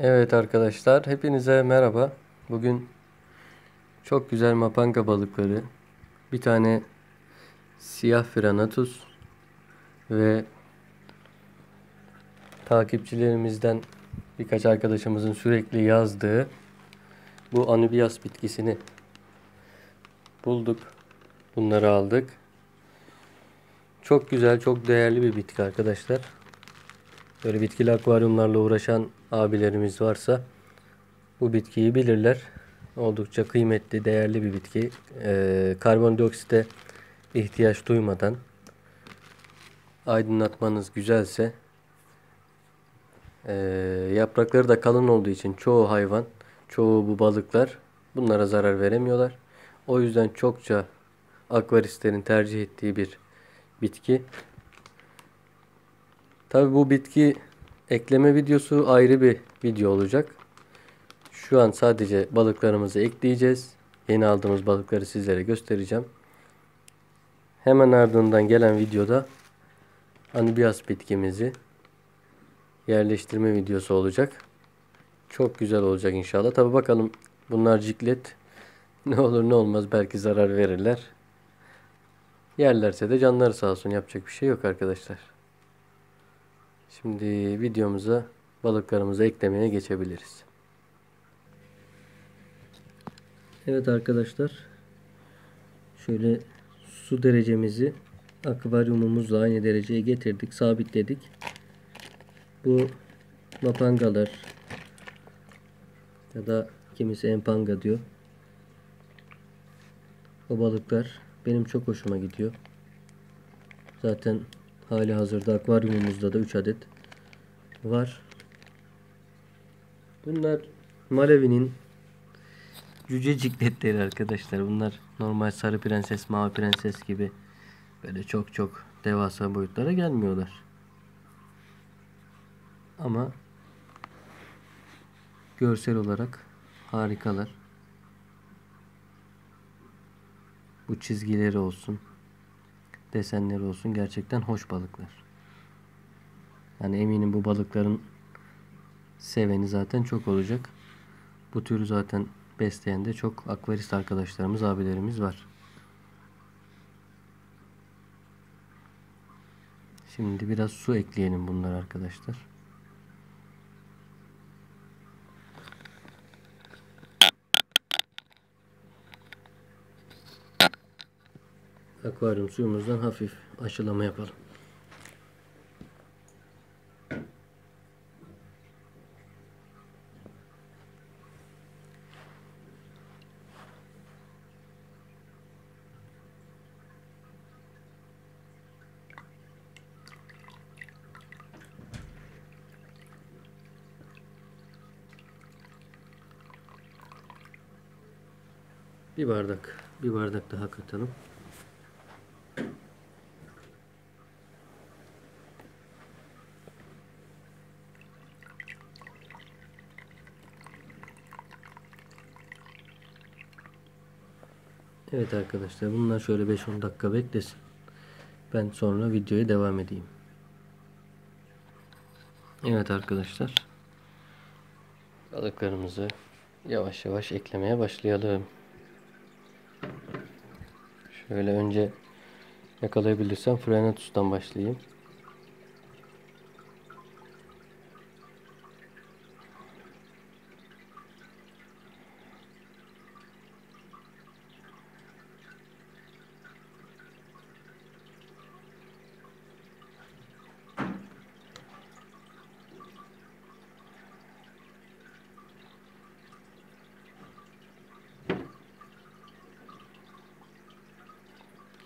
Evet arkadaşlar, hepinize merhaba. Bugün çok güzel mapanga balıkları, bir tane siyah franatus ve takipçilerimizden birkaç arkadaşımızın sürekli yazdığı bu anubias bitkisini bulduk. Bunları aldık. Çok güzel, çok değerli bir bitki arkadaşlar. Böyle bitkili akvaryumlarla uğraşan abilerimiz varsa bu bitkiyi bilirler. Oldukça kıymetli, değerli bir bitki. Ee, karbondioksite ihtiyaç duymadan aydınlatmanız güzelse e, yaprakları da kalın olduğu için çoğu hayvan, çoğu bu balıklar bunlara zarar veremiyorlar. O yüzden çokça akvaristlerin tercih ettiği bir bitki. Tabi bu bitki ekleme videosu ayrı bir video olacak. Şu an sadece balıklarımızı ekleyeceğiz. Yeni aldığımız balıkları sizlere göstereceğim. Hemen ardından gelen videoda anubias bitkimizi yerleştirme videosu olacak. Çok güzel olacak inşallah. Tabi bakalım bunlar ciklet ne olur ne olmaz belki zarar verirler. Yerlerse de canları sağ olsun yapacak bir şey yok arkadaşlar. Şimdi videomuza balıklarımızı eklemeye geçebiliriz. Evet arkadaşlar. Şöyle su derecemizi akvaryumumuzla aynı dereceye getirdik. Sabitledik. Bu mapangalar ya da kimisi empanga diyor. O balıklar benim çok hoşuma gidiyor. Zaten hali hazırda akvaryumumuzda da 3 adet var. Bunlar Malevi'nin cüce cikletleri arkadaşlar. Bunlar normal sarı prenses, mavi prenses gibi böyle çok çok devasa boyutlara gelmiyorlar. Ama görsel olarak harikalar. Bu çizgileri olsun, desenleri olsun gerçekten hoş balıklar. Yani eminim bu balıkların seveni zaten çok olacak. Bu türü zaten besleyen de çok akvarist arkadaşlarımız, abilerimiz var. Şimdi biraz su ekleyelim bunlar arkadaşlar. Akvaryum suyumuzdan hafif aşılama yapalım. Bir bardak, bir bardak daha katalım. Evet arkadaşlar bunlar şöyle 5-10 dakika beklesin. Ben sonra videoya devam edeyim. Evet arkadaşlar. Balıklarımızı yavaş yavaş eklemeye başlayalım. Şöyle önce yakalayabilirsem Frenatus'tan başlayayım.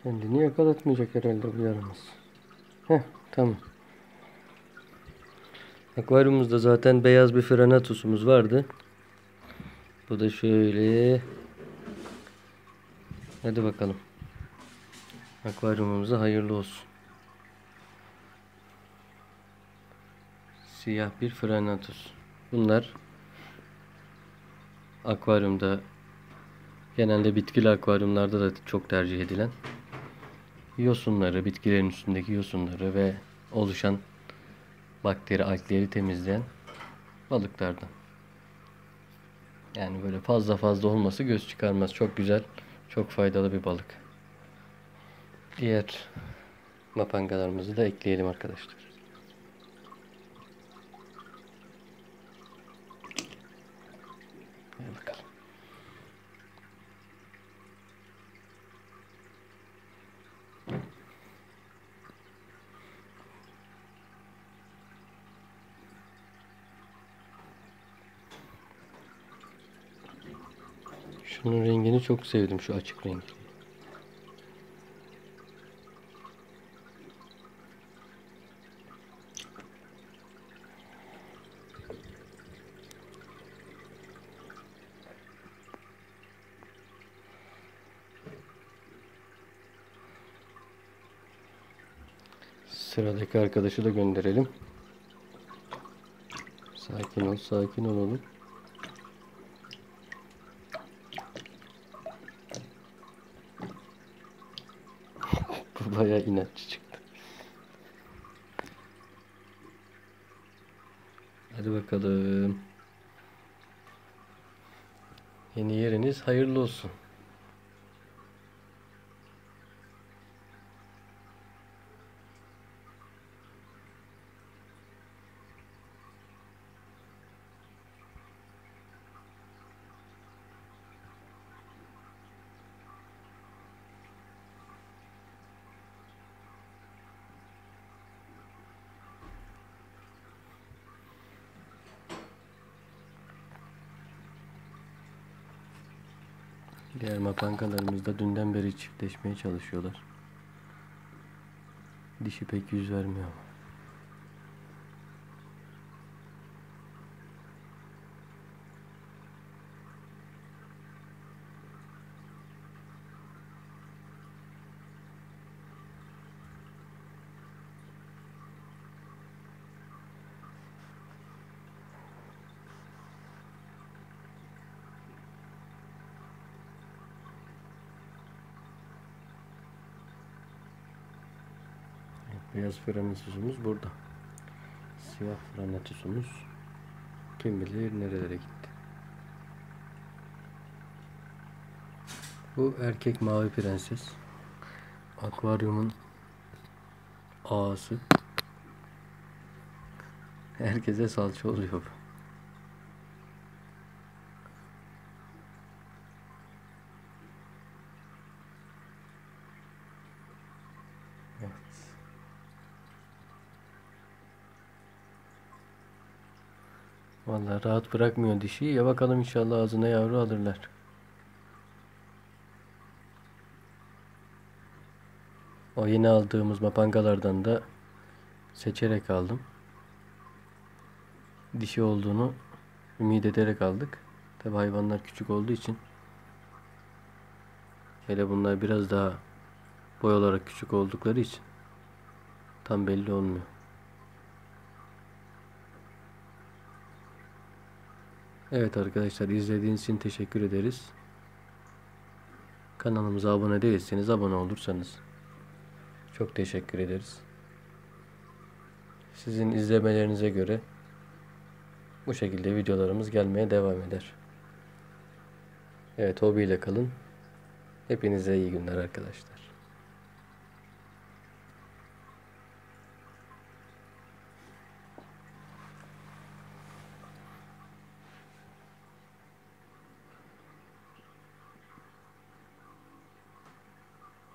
Kendini yakalatmayacak herhalde bu yaramaz. Heh tamam. Akvaryumumuzda zaten beyaz bir frenatusumuz vardı. Bu da şöyle. Hadi bakalım. Akvaryumumuza hayırlı olsun. Siyah bir frenatus. Bunlar akvaryumda genelde bitkili akvaryumlarda da çok tercih edilen yosunları, bitkilerin üstündeki yosunları ve oluşan bakteri algleri temizleyen balıklardan. Yani böyle fazla fazla olması göz çıkarmaz. Çok güzel, çok faydalı bir balık. Diğer mapangalarımızı da ekleyelim arkadaşlar. Hadi bakalım. Şunun rengini çok sevdim şu açık rengi. Sıradaki arkadaşı da gönderelim. Sakin ol, sakin ol bayağı inatçı çıktı. Hadi bakalım. Yeni yeriniz hayırlı olsun. Diğer mapangalarımız da dünden beri çiftleşmeye çalışıyorlar. Dişi pek yüz vermiyor ama. Beyaz frenatüsümüz burada. Siyah frenatüsümüz kim bilir nerelere gitti. Bu erkek mavi prenses. Akvaryumun ağası. Herkese salça oluyor bu. Evet. Vallahi rahat bırakmıyor dişi. Ya bakalım inşallah ağzına yavru alırlar. O yeni aldığımız mapangalardan da seçerek aldım. Dişi olduğunu ümit ederek aldık. Tabi hayvanlar küçük olduğu için hele bunlar biraz daha boy olarak küçük oldukları için tam belli olmuyor. Evet arkadaşlar izlediğiniz için teşekkür ederiz. Kanalımıza abone değilseniz abone olursanız çok teşekkür ederiz. Sizin izlemelerinize göre bu şekilde videolarımız gelmeye devam eder. Evet hobiyle kalın. Hepinize iyi günler arkadaşlar.